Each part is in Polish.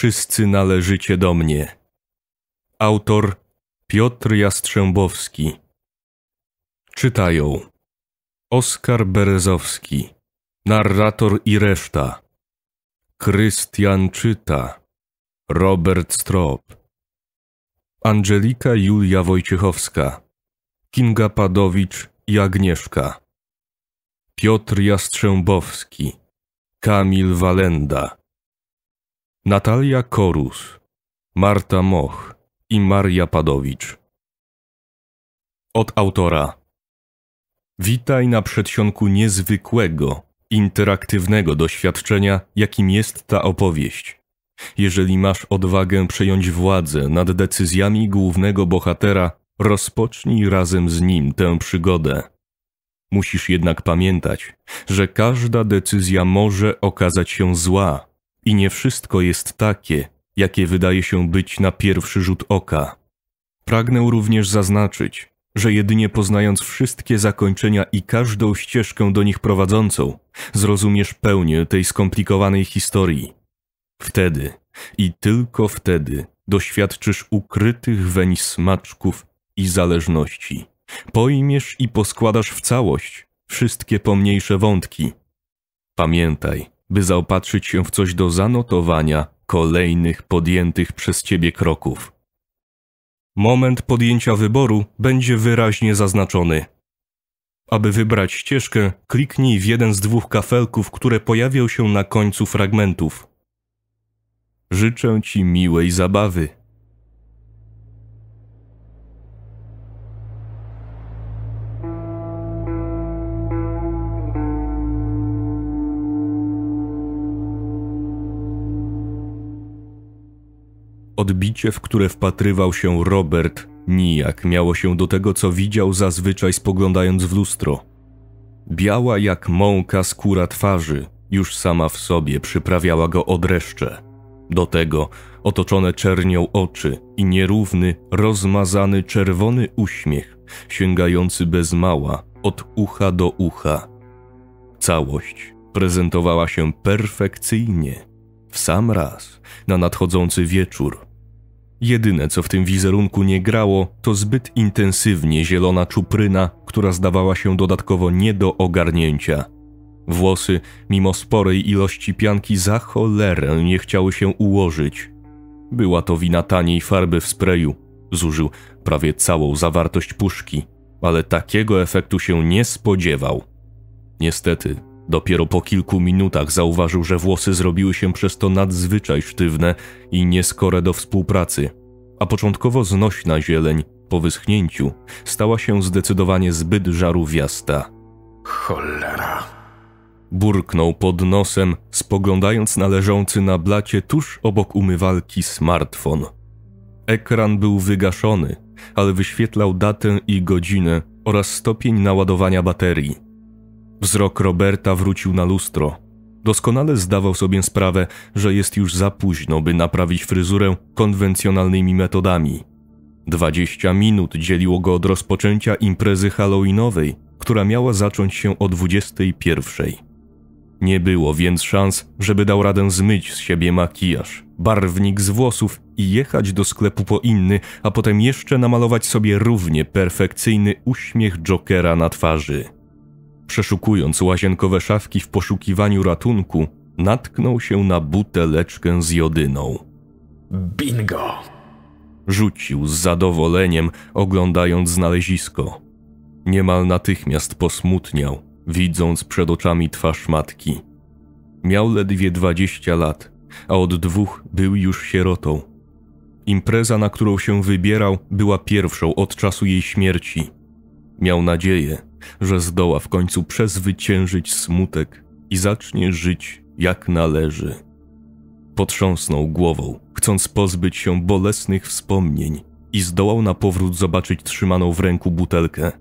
Wszyscy należycie do mnie. Autor Piotr Jastrzębowski. Czytają Oskar Berezowski, narrator i reszta. Krystian czyta. Robert Strop. Angelika Julia Wojciechowska. Kinga Padowicz i Agnieszka. Piotr Jastrzębowski. Kamil Walenda. Natalia Korus. Marta Moch i Maria Padowicz. Od autora. Witaj na przedsionku niezwykłego, interaktywnego doświadczenia, jakim jest ta opowieść. Jeżeli masz odwagę przejąć władzę nad decyzjami głównego bohatera, rozpocznij razem z nim tę przygodę. Musisz jednak pamiętać, że każda decyzja może okazać się zła i nie wszystko jest takie, jakie wydaje się być na pierwszy rzut oka. Pragnę również zaznaczyć, że jedynie poznając wszystkie zakończenia i każdą ścieżkę do nich prowadzącą, zrozumiesz pełnię tej skomplikowanej historii. Wtedy i tylko wtedy doświadczysz ukrytych weń smaczków i zależności. Pojmiesz i poskładasz w całość wszystkie pomniejsze wątki. Pamiętaj, by zaopatrzyć się w coś do zanotowania kolejnych podjętych przez ciebie kroków. Moment podjęcia wyboru będzie wyraźnie zaznaczony. Aby wybrać ścieżkę, kliknij w jeden z dwóch kafelków, które pojawią się na końcu fragmentów. Życzę Ci miłej zabawy. Odbicie, w które wpatrywał się Robert, nijak miało się do tego, co widział zazwyczaj spoglądając w lustro. Biała jak mąka skóra twarzy już sama w sobie przyprawiała go odreszcze. Do tego otoczone czernią oczy i nierówny, rozmazany czerwony uśmiech, sięgający bez mała od ucha do ucha. Całość prezentowała się perfekcyjnie, w sam raz, na nadchodzący wieczór. Jedyne, co w tym wizerunku nie grało, to zbyt intensywnie zielona czupryna, która zdawała się dodatkowo nie do ogarnięcia. Włosy, mimo sporej ilości pianki, za cholerę nie chciały się ułożyć. Była to wina taniej farby w sprayu. Zużył prawie całą zawartość puszki, ale takiego efektu się nie spodziewał. Niestety, dopiero po kilku minutach zauważył, że włosy zrobiły się przez to nadzwyczaj sztywne i nieskore do współpracy, a początkowo znośna zieleń po wyschnięciu stała się zdecydowanie zbyt żarówiasta. Cholera burknął pod nosem, spoglądając na leżący na blacie tuż obok umywalki smartfon. Ekran był wygaszony, ale wyświetlał datę i godzinę oraz stopień naładowania baterii. Wzrok Roberta wrócił na lustro. Doskonale zdawał sobie sprawę, że jest już za późno, by naprawić fryzurę konwencjonalnymi metodami. Dwadzieścia minut dzieliło go od rozpoczęcia imprezy halloweenowej, która miała zacząć się o dwudziestej pierwszej. Nie było więc szans, żeby dał radę zmyć z siebie makijaż, barwnik z włosów i jechać do sklepu po inny, a potem jeszcze namalować sobie równie perfekcyjny uśmiech Jokera na twarzy. Przeszukując łazienkowe szafki w poszukiwaniu ratunku, natknął się na buteleczkę z jodyną. Bingo! Rzucił z zadowoleniem, oglądając znalezisko. Niemal natychmiast posmutniał widząc przed oczami twarz matki. Miał ledwie dwadzieścia lat, a od dwóch był już sierotą. Impreza, na którą się wybierał, była pierwszą od czasu jej śmierci. Miał nadzieję, że zdoła w końcu przezwyciężyć smutek i zacznie żyć jak należy. Potrząsnął głową, chcąc pozbyć się bolesnych wspomnień i zdołał na powrót zobaczyć trzymaną w ręku butelkę.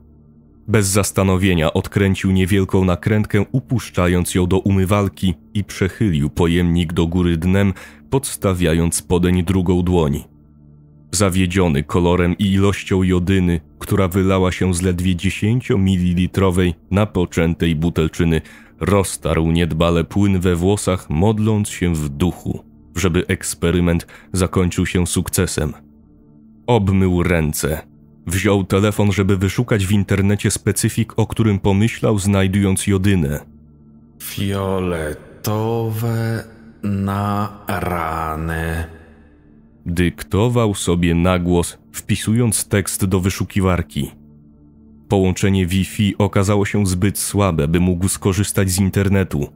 Bez zastanowienia odkręcił niewielką nakrętkę, upuszczając ją do umywalki i przechylił pojemnik do góry dnem, podstawiając podeń drugą dłoń. Zawiedziony kolorem i ilością jodyny, która wylała się z ledwie 10 ml napoczętej butelczyny, roztarł niedbale płyn we włosach, modląc się w duchu, żeby eksperyment zakończył się sukcesem. Obmył ręce. Wziął telefon, żeby wyszukać w internecie specyfik, o którym pomyślał, znajdując jodynę. Fioletowe na ranę. Dyktował sobie na głos, wpisując tekst do wyszukiwarki. Połączenie Wi-Fi okazało się zbyt słabe, by mógł skorzystać z internetu.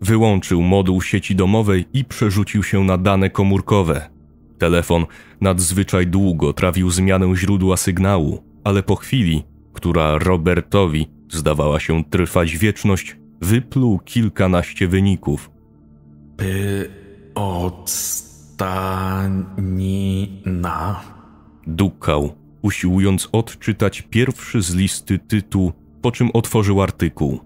Wyłączył moduł sieci domowej i przerzucił się na dane komórkowe. Telefon nadzwyczaj długo trawił zmianę źródła sygnału, ale po chwili, która Robertowi zdawała się trwać wieczność, wypluł kilkanaście wyników. By odstanina. Dukał, usiłując odczytać pierwszy z listy tytuł, po czym otworzył artykuł.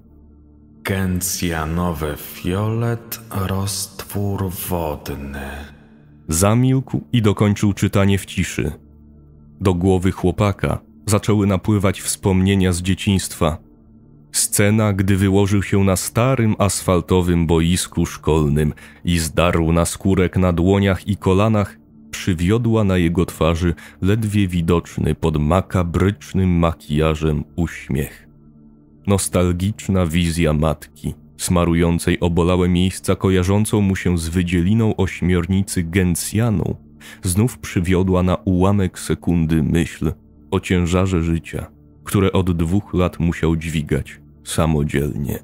Gencjanowy fiolet, roztwór wodny. Zamilkł i dokończył czytanie w ciszy. Do głowy chłopaka zaczęły napływać wspomnienia z dzieciństwa. Scena, gdy wyłożył się na starym asfaltowym boisku szkolnym i zdarł na skórek na dłoniach i kolanach, przywiodła na jego twarzy ledwie widoczny pod makabrycznym makijażem uśmiech. Nostalgiczna wizja matki, smarującej obolałe miejsca kojarzącą mu się z wydzieliną ośmiornicy Gencjaną, znów przywiodła na ułamek sekundy myśl o ciężarze życia, które od dwóch lat musiał dźwigać samodzielnie.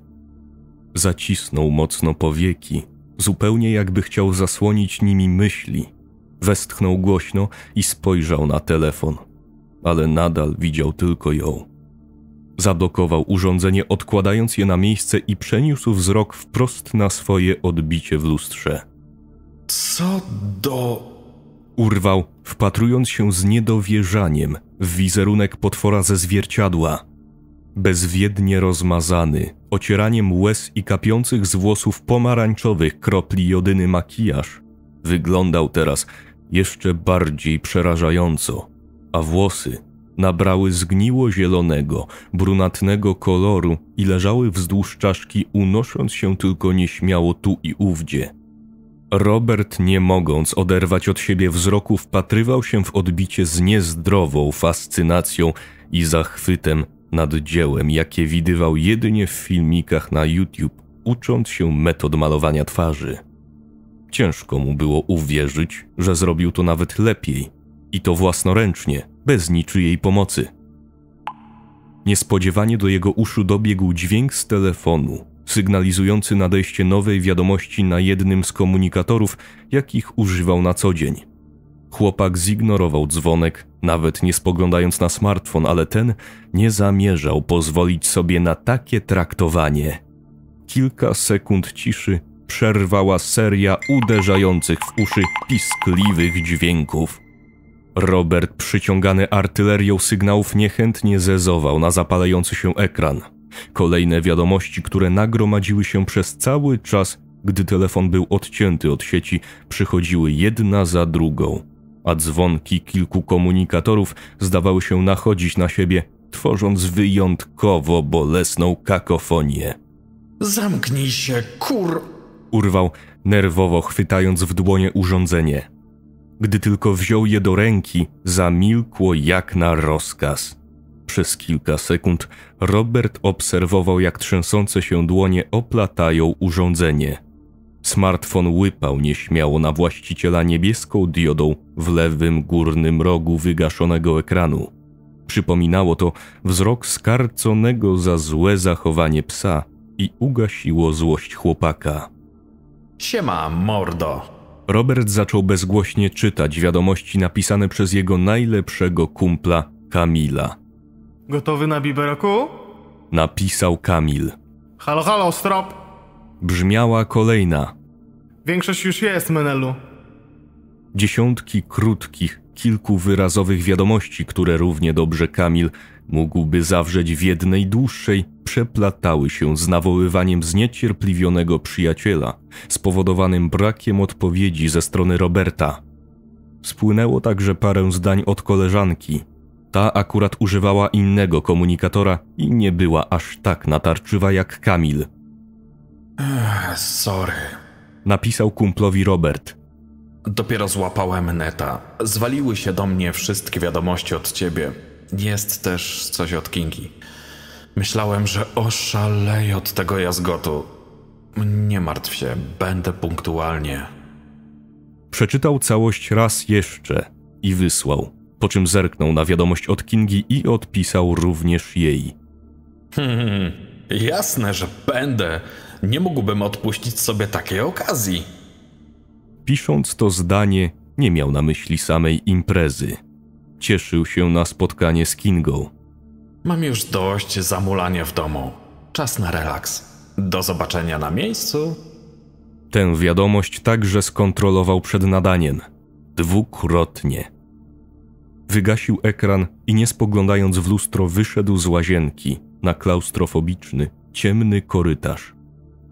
Zacisnął mocno powieki, zupełnie jakby chciał zasłonić nimi myśli. Westchnął głośno i spojrzał na telefon, ale nadal widział tylko ją. Zablokował urządzenie, odkładając je na miejsce i przeniósł wzrok wprost na swoje odbicie w lustrze. Co do. Urwał, wpatrując się z niedowierzaniem w wizerunek potwora ze zwierciadła. Bezwiednie rozmazany, ocieraniem łez i kapiących z włosów pomarańczowych kropli jodyny makijaż, wyglądał teraz jeszcze bardziej przerażająco, a włosy nabrały zgniło zielonego, brunatnego koloru i leżały wzdłuż czaszki, unosząc się tylko nieśmiało tu i ówdzie. Robert, nie mogąc oderwać od siebie wzroku, wpatrywał się w odbicie z niezdrową fascynacją i zachwytem nad dziełem, jakie widywał jedynie w filmikach na YouTube, ucząc się metod malowania twarzy. Ciężko mu było uwierzyć, że zrobił to nawet lepiej i to własnoręcznie, bez niczyjej pomocy. Niespodziewanie do jego uszu dobiegł dźwięk z telefonu, sygnalizujący nadejście nowej wiadomości na jednym z komunikatorów, jakich używał na co dzień. Chłopak zignorował dzwonek, nawet nie spoglądając na smartfon, ale ten nie zamierzał pozwolić sobie na takie traktowanie. Kilka sekund ciszy przerwała seria uderzających w uszy piskliwych dźwięków. Robert, przyciągany artylerią sygnałów, niechętnie zezował na zapalający się ekran. Kolejne wiadomości, które nagromadziły się przez cały czas, gdy telefon był odcięty od sieci, przychodziły jedna za drugą, a dzwonki kilku komunikatorów zdawały się nachodzić na siebie, tworząc wyjątkowo bolesną kakofonię. Zamknij się, kur. Urwał, nerwowo chwytając w dłonie urządzenie. Gdy tylko wziął je do ręki, zamilkło jak na rozkaz. Przez kilka sekund Robert obserwował, jak trzęsące się dłonie oplatają urządzenie. Smartfon łypał nieśmiało na właściciela niebieską diodą w lewym górnym rogu wygaszonego ekranu. Przypominało to wzrok skarconego za złe zachowanie psa i ugasiło złość chłopaka. Siema, mordo. Robert zaczął bezgłośnie czytać wiadomości napisane przez jego najlepszego kumpla, Kamila. Gotowy na biberoku? Napisał Kamil. Halo, halo, strop! Brzmiała kolejna. Większość już jest, Menelu. Dziesiątki krótkich, kilkuwyrazowych wiadomości, które równie dobrze Kamil mógłby zawrzeć w jednej dłuższej, przeplatały się z nawoływaniem zniecierpliwionego przyjaciela, spowodowanym brakiem odpowiedzi ze strony Roberta. Spłynęło także parę zdań od koleżanki. Ta akurat używała innego komunikatora i nie była aż tak natarczywa jak Kamil. Ech, sorry. Napisał kumplowi Robert. Dopiero złapałem neta. Zwaliły się do mnie wszystkie wiadomości od ciebie. Jest też coś od Kingi. Myślałem, że oszaleję od tego jazgotu. Nie martw się, będę punktualnie. Przeczytał całość raz jeszcze i wysłał, po czym zerknął na wiadomość od Kingi i odpisał również jej. Hmm, jasne, że będę. Nie mógłbym odpuścić sobie takiej okazji. Pisząc to zdanie, nie miał na myśli samej imprezy. Cieszył się na spotkanie z Kingą. Mam już dość zamulania w domu. Czas na relaks. Do zobaczenia na miejscu. Tę wiadomość także skontrolował przed nadaniem. Dwukrotnie. Wygasił ekran i nie spoglądając w lustro wyszedł z łazienki na klaustrofobiczny, ciemny korytarz.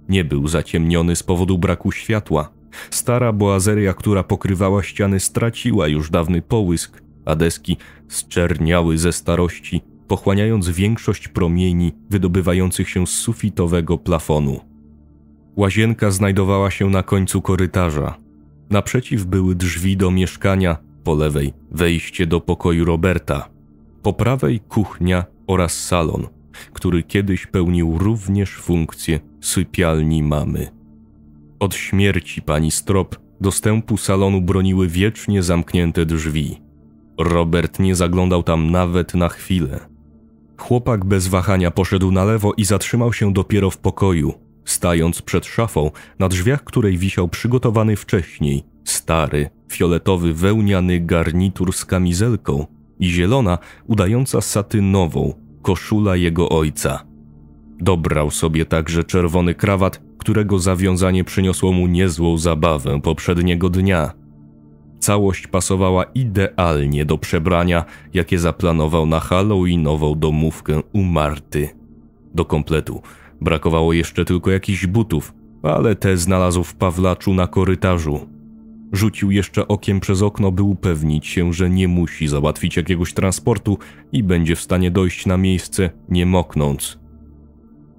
Nie był zaciemniony z powodu braku światła. Stara boazeria, która pokrywała ściany, straciła już dawny połysk, a deski zczerniały ze starości, pochłaniając większość promieni wydobywających się z sufitowego plafonu. Łazienka znajdowała się na końcu korytarza. Naprzeciw były drzwi do mieszkania, po lewej wejście do pokoju Roberta, po prawej kuchnia oraz salon, który kiedyś pełnił również funkcję sypialni mamy. Od śmierci pani Strop dostępu salonu broniły wiecznie zamknięte drzwi. Robert nie zaglądał tam nawet na chwilę. Chłopak bez wahania poszedł na lewo i zatrzymał się dopiero w pokoju, stając przed szafą, na drzwiach której wisiał przygotowany wcześniej stary, fioletowy wełniany garnitur z kamizelką i zielona, udająca satynową, koszula jego ojca. Dobrał sobie także czerwony krawat, którego zawiązanie przyniosło mu niezłą zabawę poprzedniego dnia. Całość pasowała idealnie do przebrania, jakie zaplanował na halloweenową domówkę u Marty. Do kompletu brakowało jeszcze tylko jakichś butów, ale te znalazł w Pawlaczu na korytarzu. Rzucił jeszcze okiem przez okno, by upewnić się, że nie musi załatwić jakiegoś transportu i będzie w stanie dojść na miejsce, nie moknąc.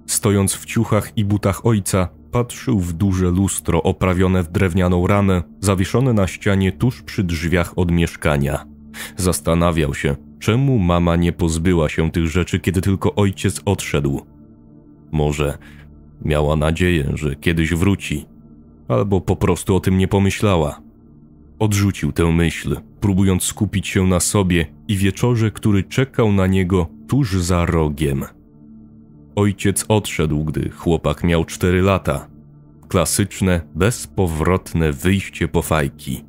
Stojąc w ciuchach i butach ojca, patrzył w duże lustro oprawione w drewnianą ramę, zawieszone na ścianie tuż przy drzwiach od mieszkania. Zastanawiał się, czemu mama nie pozbyła się tych rzeczy, kiedy tylko ojciec odszedł. Może miała nadzieję, że kiedyś wróci, albo po prostu o tym nie pomyślała. Odrzucił tę myśl, próbując skupić się na sobie i wieczorze, który czekał na niego tuż za rogiem. Ojciec odszedł, gdy chłopak miał cztery lata. Klasyczne, bezpowrotne wyjście po fajki.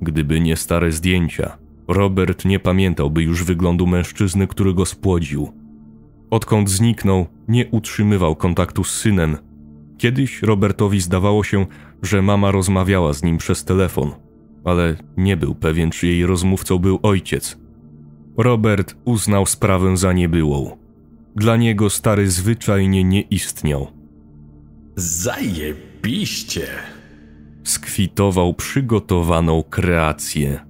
Gdyby nie stare zdjęcia, Robert nie pamiętałby już wyglądu mężczyzny, który go spłodził. Odkąd zniknął, nie utrzymywał kontaktu z synem. Kiedyś Robertowi zdawało się, że mama rozmawiała z nim przez telefon, ale nie był pewien, czy jej rozmówcą był ojciec. Robert uznał sprawę za niebyłą. Dla niego stary zwyczajnie nie istniał. Zajebiście! Skwitował przygotowaną kreację.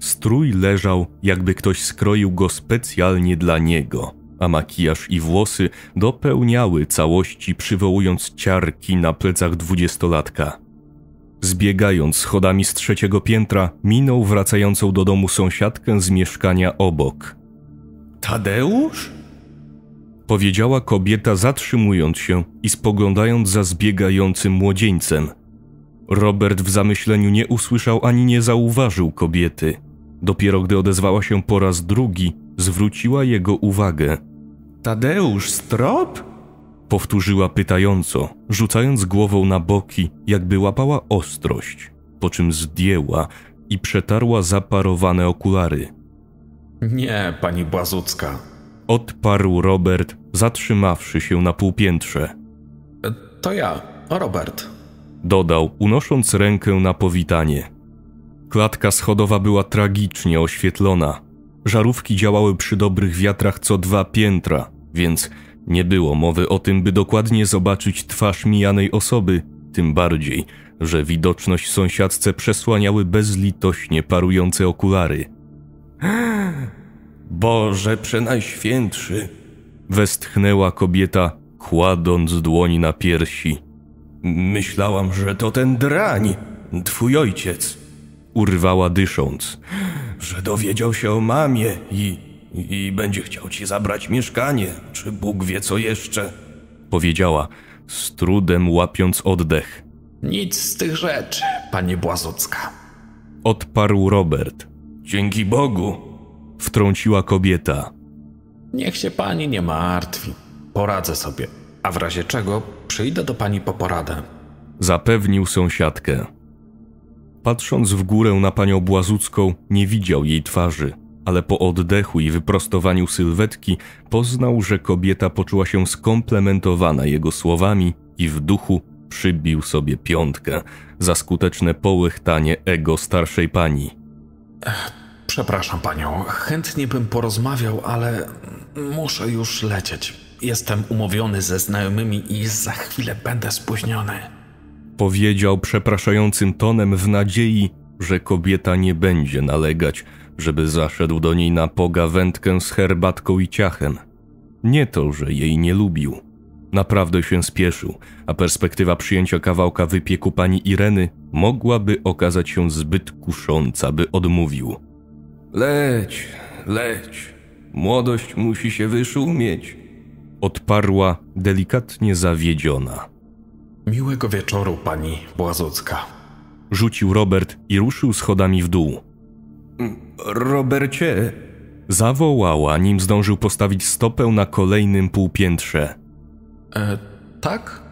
Strój leżał, jakby ktoś skroił go specjalnie dla niego, a makijaż i włosy dopełniały całości, przywołując ciarki na plecach dwudziestolatka. Zbiegając schodami z trzeciego piętra, minął wracającą do domu sąsiadkę z mieszkania obok. Tadeusz? Powiedziała kobieta, zatrzymując się i spoglądając za zbiegającym młodzieńcem. Robert w zamyśleniu nie usłyszał ani nie zauważył kobiety. Dopiero gdy odezwała się po raz drugi, zwróciła jego uwagę. Tadeusz Strop? Powtórzyła pytająco, rzucając głową na boki, jakby łapała ostrość, po czym zdjęła i przetarła zaparowane okulary. Nie, pani Błazucka. Odparł Robert, zatrzymawszy się na półpiętrze. To ja, Robert. Dodał, unosząc rękę na powitanie. Klatka schodowa była tragicznie oświetlona. Żarówki działały przy dobrych wiatrach co dwa piętra, więc nie było mowy o tym, by dokładnie zobaczyć twarz mijanej osoby, tym bardziej, że widoczność sąsiadce przesłaniały bezlitośnie parujące okulary. Boże przenajświętszy! Westchnęła kobieta, kładąc dłoń na piersi. Myślałam, że to ten drań, twój ojciec. urwała dysząc. Że dowiedział się o mamie i, i będzie chciał ci zabrać mieszkanie, czy Bóg wie co jeszcze. Powiedziała, z trudem łapiąc oddech. Nic z tych rzeczy, pani Błazucka. Odparł Robert. Dzięki Bogu. Wtrąciła kobieta. Niech się pani nie martwi. Poradzę sobie. A w razie czego przyjdę do pani po poradę. Zapewnił sąsiadkę. Patrząc w górę na panią Błazucką, nie widział jej twarzy, ale po oddechu i wyprostowaniu sylwetki poznał, że kobieta poczuła się skomplementowana jego słowami i w duchu przybił sobie piątkę za skuteczne połechtanie ego starszej pani. Przepraszam panią, chętnie bym porozmawiał, ale muszę już lecieć. Jestem umówiony ze znajomymi i za chwilę będę spóźniony. Powiedział przepraszającym tonem w nadziei, że kobieta nie będzie nalegać, żeby zaszedł do niej na pogawędkę z herbatką i ciachem. Nie to, że jej nie lubił. Naprawdę się spieszył, a perspektywa przyjęcia kawałka wypieku pani Ireny mogłaby okazać się zbyt kusząca, by odmówił. Leć, leć. Młodość musi się wyszumieć. Odparła delikatnie zawiedziona. Miłego wieczoru, pani Błazucka. Rzucił Robert i ruszył schodami w dół. Robercie, Zawołała, nim zdążył postawić stopę na kolejnym półpiętrze. E, tak?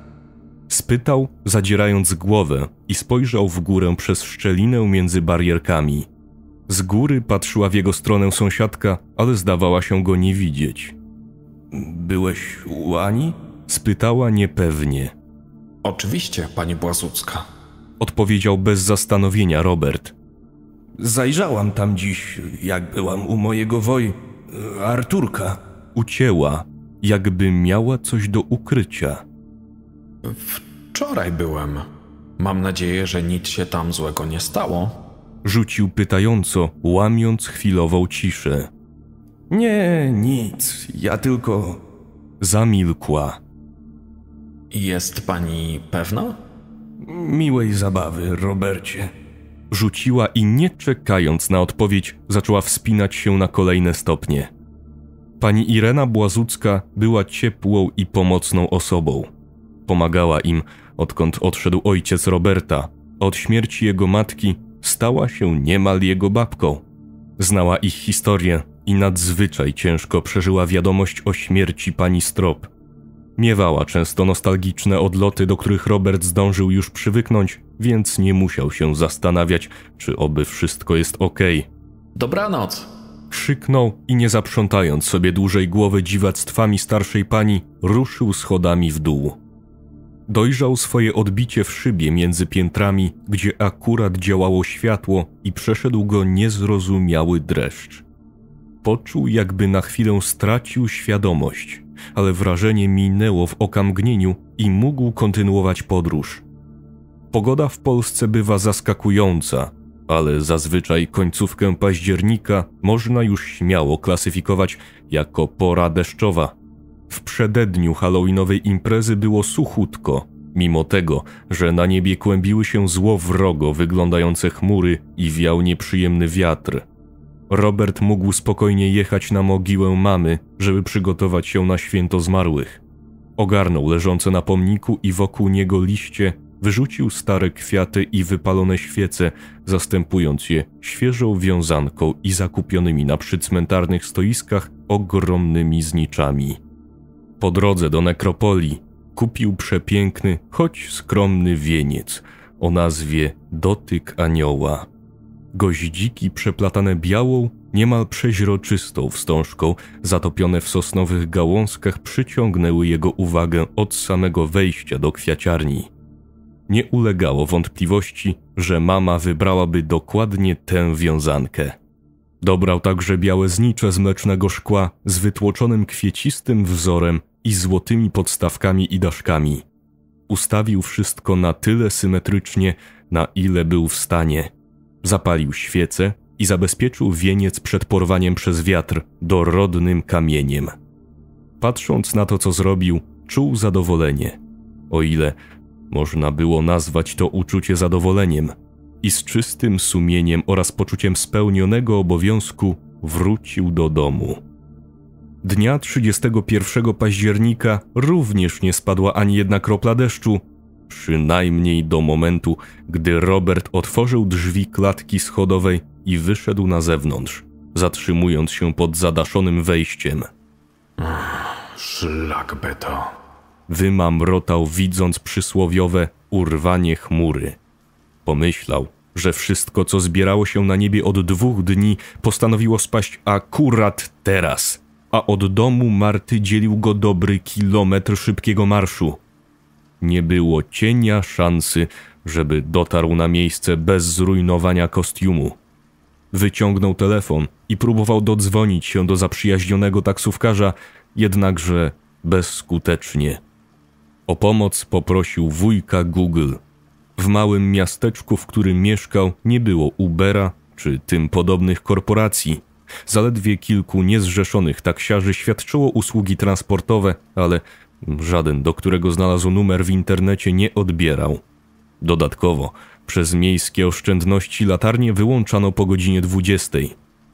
Spytał, zadzierając głowę i spojrzał w górę przez szczelinę między barierkami. Z góry patrzyła w jego stronę sąsiadka, ale zdawała się go nie widzieć. byłeś u Ani? Spytała niepewnie. Oczywiście, pani Błazucka. Odpowiedział bez zastanowienia Robert. Zajrzałam tam dziś, jak byłam u mojego woj... Arturka. Ucięła, jakby miała coś do ukrycia. Wczoraj byłem. Mam nadzieję, że nic się tam złego nie stało. Rzucił pytająco, łamiąc chwilową ciszę. Nie, nic. Ja tylko... Zamilkła. Jest pani pewna? Miłej zabawy, Robercie. Rzuciła i nie czekając na odpowiedź, zaczęła wspinać się na kolejne stopnie. Pani Irena Błazucka była ciepłą i pomocną osobą. Pomagała im, odkąd odszedł ojciec Roberta. Od śmierci jego matki stała się niemal jego babką. Znała ich historię i nadzwyczaj ciężko przeżyła wiadomość o śmierci pani Strop. Miewała często nostalgiczne odloty, do których Robert zdążył już przywyknąć, więc nie musiał się zastanawiać, czy oby wszystko jest okej. Dobranoc. Krzyknął i nie zaprzątając sobie dłużej głowy dziwactwami starszej pani, ruszył schodami w dół. Dojrzał swoje odbicie w szybie między piętrami, gdzie akurat działało światło i przeszedł go niezrozumiały dreszcz. Poczuł, jakby na chwilę stracił świadomość, ale wrażenie minęło w okamgnieniu i mógł kontynuować podróż. Pogoda w Polsce bywa zaskakująca, ale zazwyczaj końcówkę października można już śmiało klasyfikować jako pora deszczowa. W przededniu halloweenowej imprezy było suchutko, mimo tego, że na niebie kłębiły się złowrogo wyglądające chmury i wiał nieprzyjemny wiatr. Robert mógł spokojnie jechać na mogiłę mamy, żeby przygotować się na święto zmarłych. Ogarnął leżące na pomniku i wokół niego liście, wyrzucił stare kwiaty i wypalone świece, zastępując je świeżą wiązanką i zakupionymi na przycmentarnych stoiskach ogromnymi zniczami. Po drodze do nekropolii kupił przepiękny, choć skromny wieniec o nazwie Dotyk Anioła. Goździki przeplatane białą, niemal przeźroczystą wstążką, zatopione w sosnowych gałązkach, przyciągnęły jego uwagę od samego wejścia do kwiaciarni. Nie ulegało wątpliwości, że mama wybrałaby dokładnie tę wiązankę. Dobrał także białe znicze z mlecznego szkła z wytłoczonym kwiecistym wzorem i złotymi podstawkami i daszkami. Ustawił wszystko na tyle symetrycznie, na ile był w stanie. Zapalił świecę i zabezpieczył wieniec przed porwaniem przez wiatr dorodnym kamieniem. Patrząc na to, co zrobił, czuł zadowolenie. O ile można było nazwać to uczucie zadowoleniem. i z czystym sumieniem oraz poczuciem spełnionego obowiązku wrócił do domu. Dnia 31 października również nie spadła ani jedna kropla deszczu, przynajmniej do momentu, gdy Robert otworzył drzwi klatki schodowej i wyszedł na zewnątrz, zatrzymując się pod zadaszonym wejściem. Szlak by to. Wymamrotał, widząc przysłowiowe urwanie chmury. Pomyślał, że wszystko, co zbierało się na niebie od dwóch dni, postanowiło spaść akurat teraz, a od domu Marty dzielił go dobry kilometr szybkiego marszu. Nie było cienia szansy, żeby dotarł na miejsce bez zrujnowania kostiumu. Wyciągnął telefon i próbował dodzwonić się do zaprzyjaźnionego taksówkarza, jednakże bezskutecznie. O pomoc poprosił wujka Google. W małym miasteczku, w którym mieszkał, nie było Ubera czy tym podobnych korporacji. Zaledwie kilku niezrzeszonych taksiarzy świadczyło usługi transportowe, ale żaden, do którego znalazł numer w internecie, nie odbierał. Dodatkowo, przez miejskie oszczędności latarnie wyłączano po godzinie 20,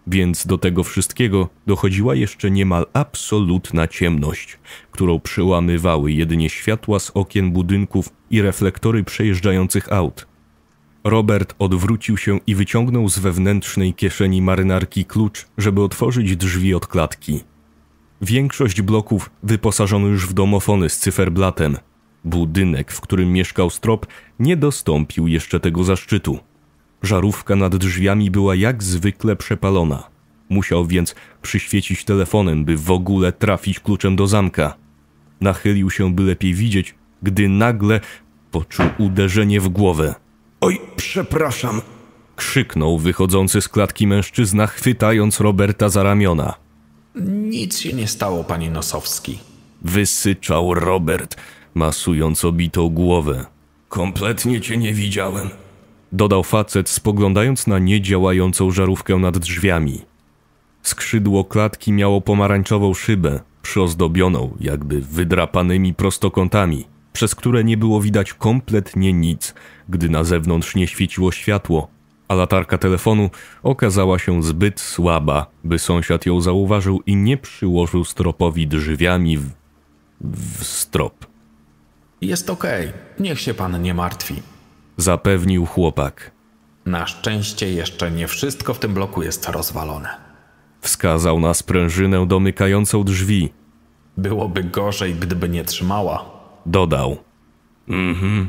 więc do tego wszystkiego dochodziła jeszcze niemal absolutna ciemność, którą przełamywały jedynie światła z okien budynków i reflektory przejeżdżających aut. Robert odwrócił się i wyciągnął z wewnętrznej kieszeni marynarki klucz, żeby otworzyć drzwi od klatki. Większość bloków wyposażono już w domofony z cyferblatem. Budynek, w którym mieszkał Strop, nie dostąpił jeszcze tego zaszczytu. Żarówka nad drzwiami była jak zwykle przepalona. Musiał więc przyświecić telefonem, by w ogóle trafić kluczem do zamka. Nachylił się, by lepiej widzieć, gdy nagle poczuł uderzenie w głowę. Oj, przepraszam. Krzyknął wychodzący z klatki mężczyzna, chwytając Roberta za ramiona. Nic się nie stało, panie Nosowski. Wysyczał Robert, masując obitą głowę. Kompletnie cię nie widziałem. Dodał facet, spoglądając na niedziałającą żarówkę nad drzwiami. Skrzydło klatki miało pomarańczową szybę, przyozdobioną jakby wydrapanymi prostokątami, przez które nie było widać kompletnie nic, gdy na zewnątrz nie świeciło światło, a latarka telefonu okazała się zbyt słaba, by sąsiad ją zauważył i nie przyłożył stropowi drzwiami w, w strop. Jest okej, niech się pan nie martwi. Zapewnił chłopak. Na szczęście jeszcze nie wszystko w tym bloku jest rozwalone. Wskazał na sprężynę domykającą drzwi. Byłoby gorzej, gdyby nie trzymała. Dodał. Mhm.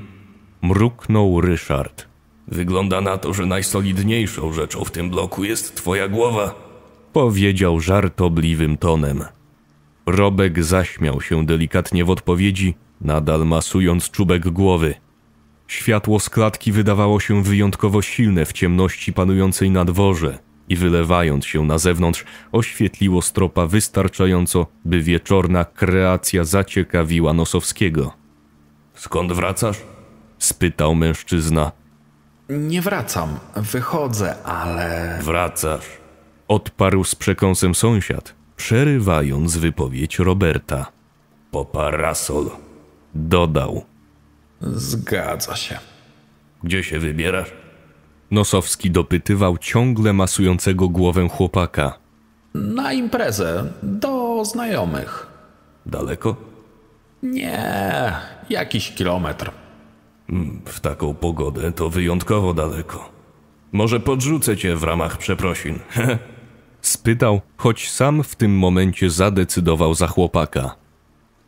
Mruknął Ryszard. Wygląda na to, że najsolidniejszą rzeczą w tym bloku jest twoja głowa. Powiedział żartobliwym tonem. Robek zaśmiał się delikatnie w odpowiedzi, nadal masując czubek głowy. Światło z klatki wydawało się wyjątkowo silne w ciemności panującej na dworze i wylewając się na zewnątrz, oświetliło stropa wystarczająco, by wieczorna kreacja zaciekawiła Nosowskiego. Skąd wracasz? Spytał mężczyzna. Nie wracam, wychodzę, ale. Wracasz. Odparł z przekąsem sąsiad, przerywając wypowiedź Roberta. Po parasol. Dodał. Zgadza się. Gdzie się wybierasz? Nosowski dopytywał ciągle masującego głowę chłopaka. Na imprezę, do znajomych. Daleko? Nie, jakiś kilometr. W taką pogodę to wyjątkowo daleko. Może podrzucę cię w ramach przeprosin. Spytał, choć sam w tym momencie zadecydował za chłopaka.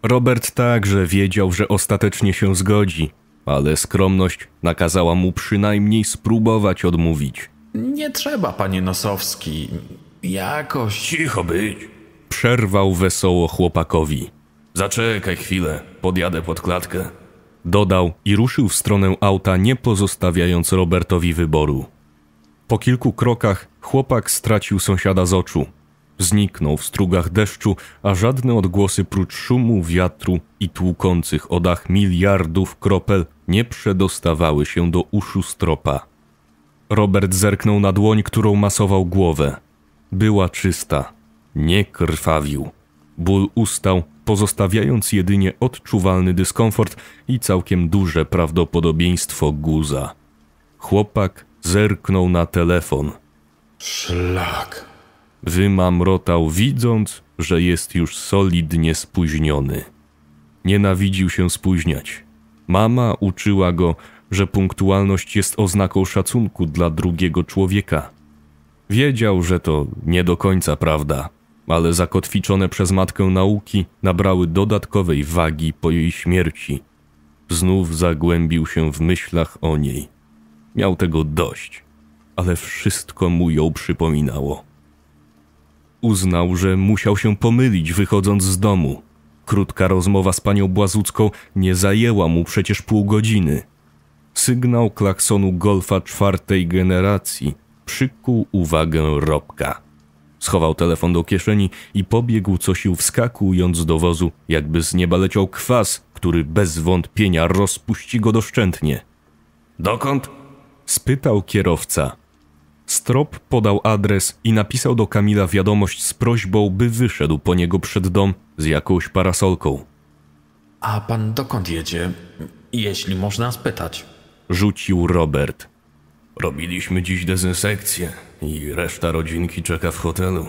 Robert także wiedział, że ostatecznie się zgodzi, ale skromność nakazała mu przynajmniej spróbować odmówić. Nie trzeba, panie Nosowski. Jakoś. Cicho być. Przerwał wesoło chłopakowi. Zaczekaj chwilę, podjadę pod klatkę. Dodał i ruszył w stronę auta, nie pozostawiając Robertowi wyboru. Po kilku krokach chłopak stracił sąsiada z oczu. Zniknął w strugach deszczu, a żadne odgłosy prócz szumu wiatru i tłukących o dach miliardów kropel nie przedostawały się do uszu stropa. Robert zerknął na dłoń, którą masował głowę. Była czysta. Nie krwawił. Ból ustał, pozostawiając jedynie odczuwalny dyskomfort i całkiem duże prawdopodobieństwo guza. Chłopak zerknął na telefon. Szlak. Wymamrotał, widząc, że jest już solidnie spóźniony. Nienawidził się spóźniać. Mama uczyła go, że punktualność jest oznaką szacunku dla drugiego człowieka. Wiedział, że to nie do końca prawda, ale zakotwiczone przez matkę nauki nabrały dodatkowej wagi po jej śmierci. Znów zagłębił się w myślach o niej. Miał tego dość, ale wszystko mu ją przypominało. Uznał, że musiał się pomylić wychodząc z domu. Krótka rozmowa z panią Błazucką nie zajęła mu przecież pół godziny. Sygnał klaksonu golfa czwartej generacji przykuł uwagę Robka. Schował telefon do kieszeni i pobiegł co sił wskakując do wozu, jakby z nieba leciał kwas, który bez wątpienia rozpuści go doszczętnie. Dokąd? Spytał kierowca. Strop podał adres i napisał do Kamila wiadomość z prośbą, by wyszedł po niego przed dom z jakąś parasolką. A pan dokąd jedzie? Jeśli można spytać. Rzucił Robert. Robiliśmy dziś dezynsekcję i reszta rodzinki czeka w hotelu.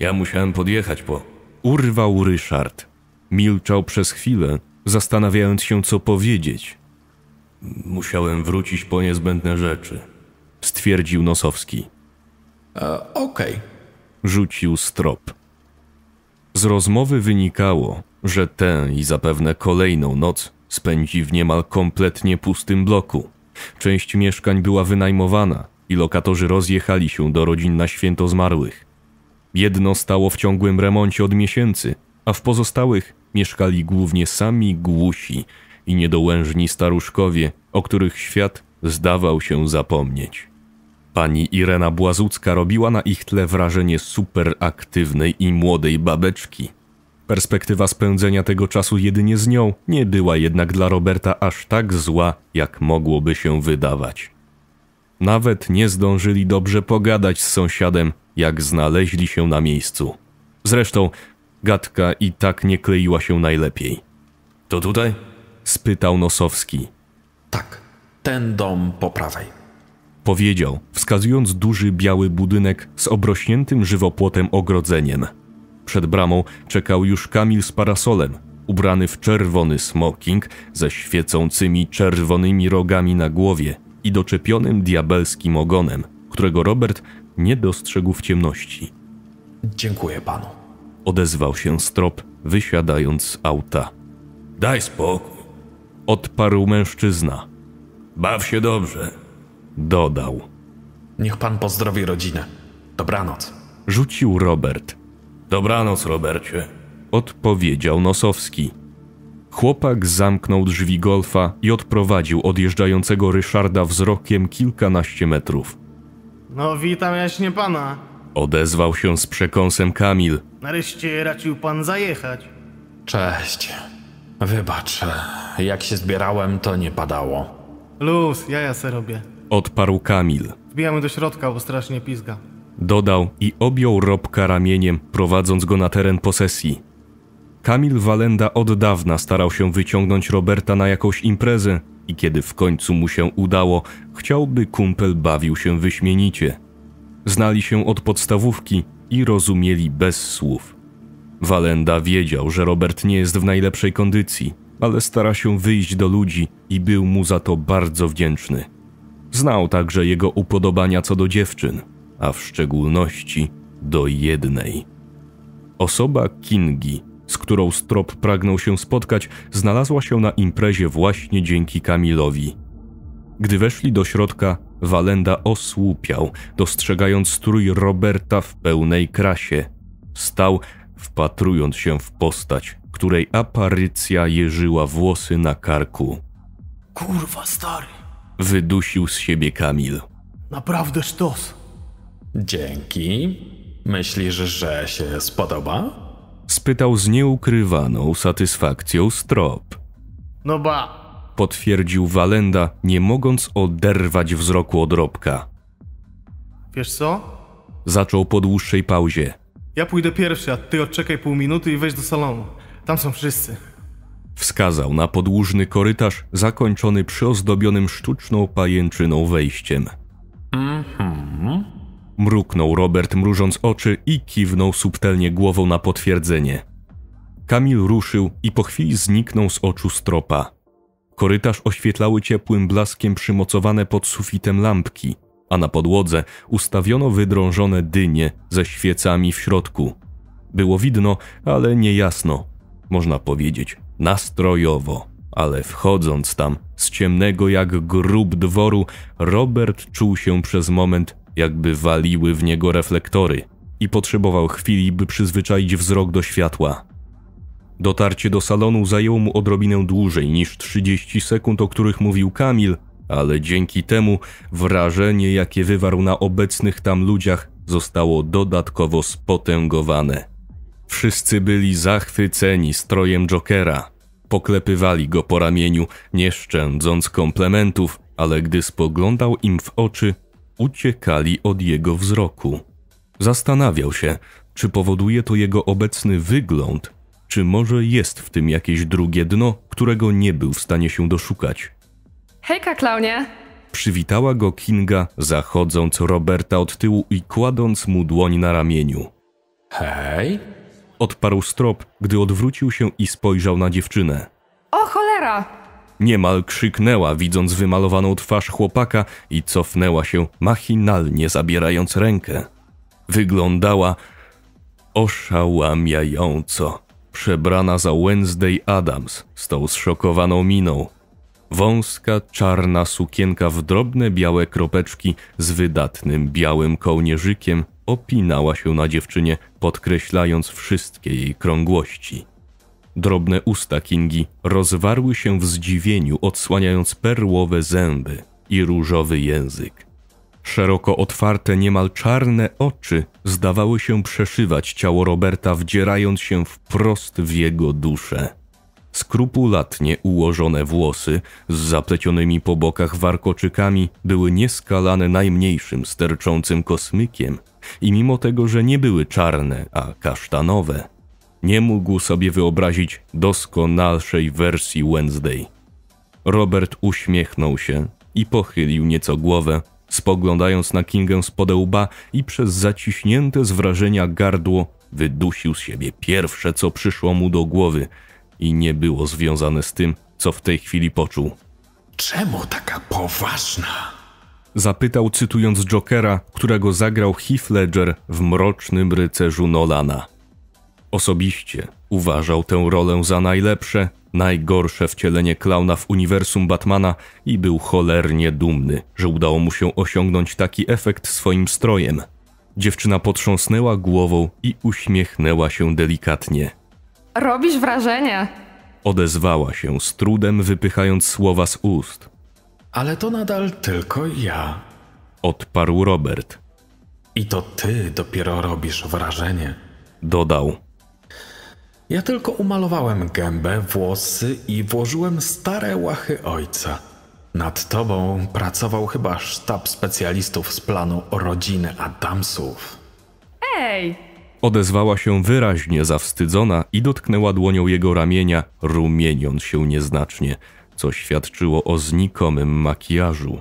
Ja musiałem podjechać po... Urwał Ryszard. Milczał przez chwilę, zastanawiając się, co powiedzieć. Musiałem wrócić po niezbędne rzeczy. Stwierdził Nosowski. E, Okej. Rzucił strop. Z rozmowy wynikało, że tę i zapewne kolejną noc spędzi w niemal kompletnie pustym bloku. Część mieszkań była wynajmowana i lokatorzy rozjechali się do rodzin na święto zmarłych. Jedno stało w ciągłym remoncie od miesięcy, a w pozostałych mieszkali głównie sami głusi i niedołężni staruszkowie, o których świat zdawał się zapomnieć. Pani Irena Błazucka robiła na ich tle wrażenie superaktywnej i młodej babeczki. Perspektywa spędzenia tego czasu jedynie z nią nie była jednak dla Roberta aż tak zła, jak mogłoby się wydawać. Nawet nie zdążyli dobrze pogadać z sąsiadem, jak znaleźli się na miejscu. Zresztą gadka i tak nie kleiła się najlepiej. To tutaj? Spytał Nosowski. Tak. Ten dom po prawej. Powiedział, wskazując duży biały budynek z obrośniętym żywopłotem ogrodzeniem. Przed bramą czekał już Kamil z parasolem, ubrany w czerwony smoking ze świecącymi czerwonymi rogami na głowie i doczepionym diabelskim ogonem, którego Robert nie dostrzegł w ciemności. Dziękuję panu. Odezwał się strop, wysiadając z auta. Daj spokój. Odparł mężczyzna. Baw się dobrze. Dodał. Niech pan pozdrowi rodzinę. Dobranoc. Rzucił Robert. Dobranoc, Robercie. Odpowiedział Nosowski. Chłopak zamknął drzwi golfa i odprowadził odjeżdżającego Ryszarda wzrokiem kilkanaście metrów. No witam jaśnie pana. Odezwał się z przekąsem Kamil. Nareszcie raczył pan zajechać. Cześć. Wybacz, jak się zbierałem, to nie padało. Luz, jaja se robię. Odparł Kamil. Wbijamy do środka, bo strasznie pizga. Dodał i objął Robka ramieniem, prowadząc go na teren posesji. Kamil Walenda od dawna starał się wyciągnąć Roberta na jakąś imprezę i kiedy w końcu mu się udało, chciałby kumpel bawił się wyśmienicie. Znali się od podstawówki i rozumieli bez słów. Walenda wiedział, że Robert nie jest w najlepszej kondycji, ale stara się wyjść do ludzi i był mu za to bardzo wdzięczny. Znał także jego upodobania co do dziewczyn, a w szczególności do jednej. Osoba Kingi, z którą Strop pragnął się spotkać, znalazła się na imprezie właśnie dzięki Kamilowi. Gdy weszli do środka, Walenda osłupiał, dostrzegając strój Roberta w pełnej krasie. Stał, wpatrując się w postać, której aparycja jeżyła włosy na karku. Kurwa, stary. Wydusił z siebie Kamil. Naprawdę sztos. Dzięki. Myślisz, że się spodoba? Spytał z nieukrywaną satysfakcją Strop. No ba. Potwierdził Walenda, nie mogąc oderwać wzroku od Robka. Wiesz co? Zaczął po dłuższej pauzie. Ja pójdę pierwszy, a ty odczekaj pół minuty i wejdź do salonu. Tam są wszyscy. Wskazał na podłużny korytarz zakończony przyozdobionym sztuczną pajęczyną wejściem. Mhm. Mruknął Robert, mrużąc oczy i kiwnął subtelnie głową na potwierdzenie. Kamil ruszył i po chwili zniknął z oczu stropa. Korytarz oświetlały ciepłym blaskiem przymocowane pod sufitem lampki, a na podłodze ustawiono wydrążone dynie ze świecami w środku. Było widno, ale niejasno. Można powiedzieć nastrojowo, ale wchodząc tam z ciemnego jak grób dworu, Robert czuł się przez moment, jakby waliły w niego reflektory i potrzebował chwili, by przyzwyczaić wzrok do światła. Dotarcie do salonu zajęło mu odrobinę dłużej niż 30 sekund, o których mówił Kamil, ale dzięki temu wrażenie, jakie wywarł na obecnych tam ludziach, zostało dodatkowo spotęgowane. Wszyscy byli zachwyceni strojem Jokera. Poklepywali go po ramieniu, nie szczędząc komplementów, ale gdy spoglądał im w oczy, uciekali od jego wzroku. Zastanawiał się, czy powoduje to jego obecny wygląd, czy może jest w tym jakieś drugie dno, którego nie był w stanie się doszukać. Hejka, klaunie! Przywitała go Kinga, zachodząc Roberta od tyłu i kładąc mu dłoń na ramieniu. Hej? Odparł strop, gdy odwrócił się i spojrzał na dziewczynę. O cholera! Niemal krzyknęła, widząc wymalowaną twarz chłopaka i cofnęła się, machinalnie zabierając rękę. Wyglądała oszałamiająco, przebrana za Wednesday Adams z tą zszokowaną miną. Wąska, czarna sukienka w drobne białe kropeczki z wydatnym białym kołnierzykiem opinała się na dziewczynie, podkreślając wszystkie jej krągłości. Drobne usta Kingi rozwarły się w zdziwieniu, odsłaniając perłowe zęby i różowy język. Szeroko otwarte, niemal czarne oczy zdawały się przeszywać ciało Roberta, wdzierając się wprost w jego duszę. Skrupulatnie ułożone włosy z zaplecionymi po bokach warkoczykami były nieskalane najmniejszym sterczącym kosmykiem i mimo tego, że nie były czarne, a kasztanowe, nie mógł sobie wyobrazić doskonalszej wersji Wednesday. Robert uśmiechnął się i pochylił nieco głowę, spoglądając na Kingę z podełba i przez zaciśnięte z wrażenia gardło wydusił z siebie pierwsze, co przyszło mu do głowy i nie było związane z tym, co w tej chwili poczuł. Czemu taka poważna? Zapytał, cytując Jokera, którego zagrał Heath Ledger w Mrocznym Rycerzu Nolana. Osobiście uważał tę rolę za najlepsze, najgorsze wcielenie klauna w uniwersum Batmana i był cholernie dumny, że udało mu się osiągnąć taki efekt swoim strojem. Dziewczyna potrząsnęła głową i uśmiechnęła się delikatnie. Robisz wrażenie! Odezwała się z trudem, wypychając słowa z ust. Ale to nadal tylko ja. Odparł Robert. I to ty dopiero robisz wrażenie. Dodał. Ja tylko umalowałem gębę, włosy i włożyłem stare łachy ojca. Nad tobą pracował chyba sztab specjalistów z planu rodziny Adamsów. Ej! Odezwała się wyraźnie zawstydzona i dotknęła dłonią jego ramienia, rumieniąc się nieznacznie, co świadczyło o znikomym makijażu.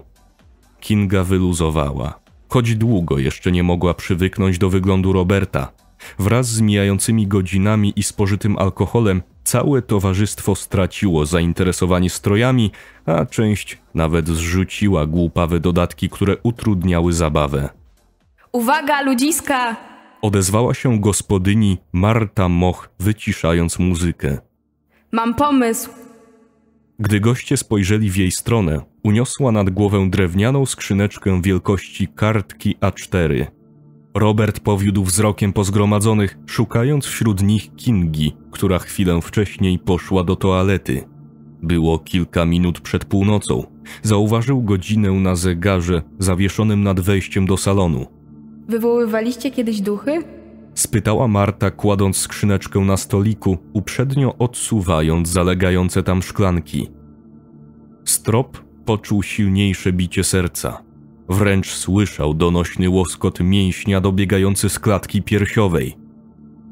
Kinga wyluzowała, choć długo jeszcze nie mogła przywyknąć do wyglądu Roberta. Wraz z mijającymi godzinami i spożytym alkoholem całe towarzystwo straciło zainteresowanie strojami, a część nawet zrzuciła głupawe dodatki, które utrudniały zabawę. Uwaga, ludziska! Odezwała się gospodyni Marta Moch, wyciszając muzykę. Mam pomysł! Gdy goście spojrzeli w jej stronę, uniosła nad głowę drewnianą skrzyneczkę wielkości kartki A4. Robert powiódł wzrokiem po zgromadzonych, szukając wśród nich Kingi, która chwilę wcześniej poszła do toalety. Było kilka minut przed północą. Zauważył godzinę na zegarze zawieszonym nad wejściem do salonu. Wywoływaliście kiedyś duchy? Spytała Marta, kładąc skrzyneczkę na stoliku, uprzednio odsuwając zalegające tam szklanki. Strop poczuł silniejsze bicie serca. Wręcz słyszał donośny łoskot mięśnia dobiegający z klatki piersiowej.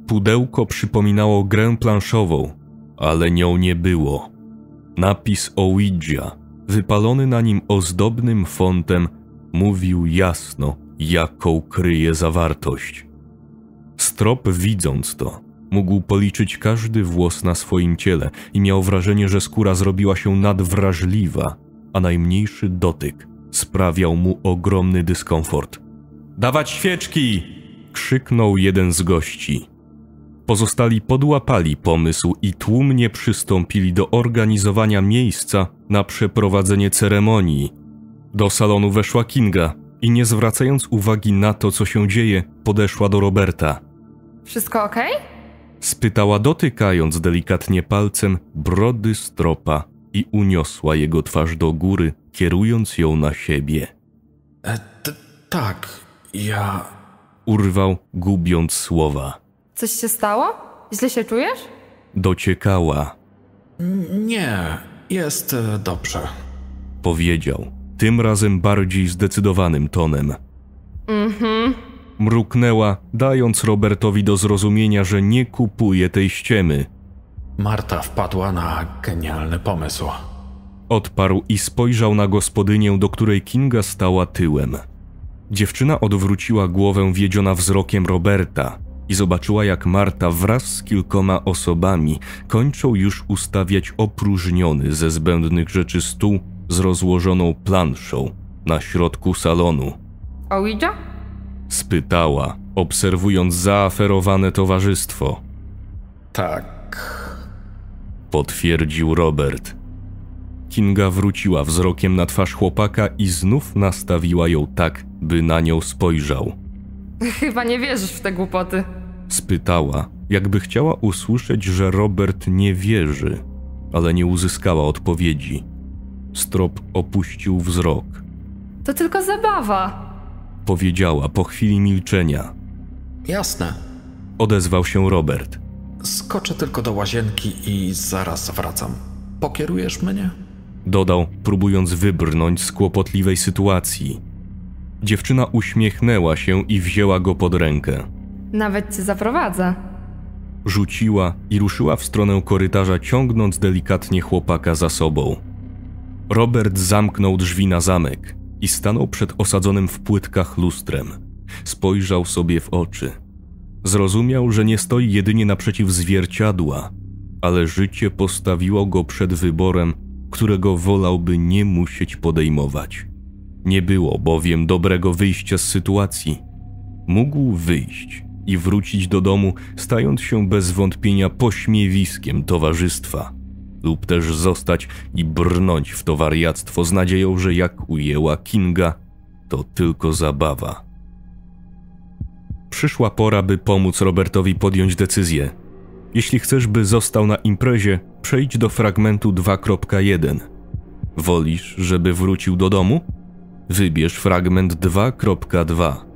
Pudełko przypominało grę planszową, ale nią nie było. Napis Ouija, wypalony na nim ozdobnym fontem, mówił jasno, jaką kryje zawartość. Strop, widząc to, mógł policzyć każdy włos na swoim ciele i miał wrażenie, że skóra zrobiła się nadwrażliwa, a najmniejszy dotyk sprawiał mu ogromny dyskomfort. Dawać świeczki! krzyknął jeden z gości. Pozostali podłapali pomysł i tłumnie przystąpili do organizowania miejsca na przeprowadzenie ceremonii. Do salonu weszła Kinga i nie zwracając uwagi na to, co się dzieje, podeszła do Roberta. Wszystko okej? Spytała dotykając delikatnie palcem brody stropa i uniosła jego twarz do góry, kierując ją na siebie. E, t- tak, ja. Urwał, gubiąc słowa. Coś się stało? Źle się czujesz? Dociekała, Nie, jest e, dobrze. powiedział, tym razem bardziej zdecydowanym tonem. Mruknęła, dając Robertowi do zrozumienia, że nie kupuje tej ściemy. Marta wpadła na genialny pomysł. Odparł i spojrzał na gospodynię, do której Kinga stała tyłem. Dziewczyna odwróciła głowę wiedziona wzrokiem Roberta i zobaczyła, jak Marta wraz z kilkoma osobami kończą już ustawiać opróżniony ze zbędnych rzeczy stół z rozłożoną planszą na środku salonu. Ouija? Spytała, obserwując zaaferowane towarzystwo. Tak. Potwierdził Robert. Kinga wróciła wzrokiem na twarz chłopaka i znów nastawiła ją tak, by na nią spojrzał. Chyba nie wierzysz w te głupoty. Spytała, jakby chciała usłyszeć, że Robert nie wierzy, ale nie uzyskała odpowiedzi. Strop opuścił wzrok. To tylko zabawa. Powiedziała po chwili milczenia. Jasne. Odezwał się Robert. Skoczę tylko do łazienki i zaraz wracam. Pokierujesz mnie? Dodał, próbując wybrnąć z kłopotliwej sytuacji. Dziewczyna uśmiechnęła się i wzięła go pod rękę. Nawet cię zaprowadza. Rzuciła i ruszyła w stronę korytarza, ciągnąc delikatnie chłopaka za sobą. Robert zamknął drzwi na zamek i stanął przed osadzonym w płytkach lustrem. Spojrzał sobie w oczy. Zrozumiał, że nie stoi jedynie naprzeciw zwierciadła, ale życie postawiło go przed wyborem, którego wolałby nie musieć podejmować. Nie było bowiem dobrego wyjścia z sytuacji. Mógł wyjść i wrócić do domu, stając się bez wątpienia pośmiewiskiem towarzystwa, lub też zostać i brnąć w to wariactwo z nadzieją, że jak ujęła Kinga, to tylko zabawa. Przyszła pora, by pomóc Robertowi podjąć decyzję. Jeśli chcesz, by został na imprezie, przejdź do fragmentu 2.1. Wolisz, żeby wrócił do domu? Wybierz fragment 2.2.